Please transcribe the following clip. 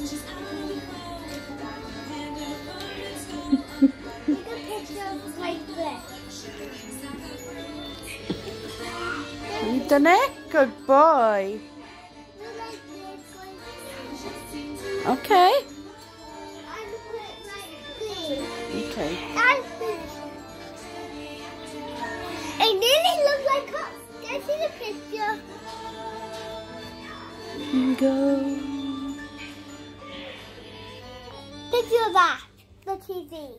You done it? Good boy. Okay. Okay. It nearly looks like us. Can I see the picture? Go. Picture of that. The TV.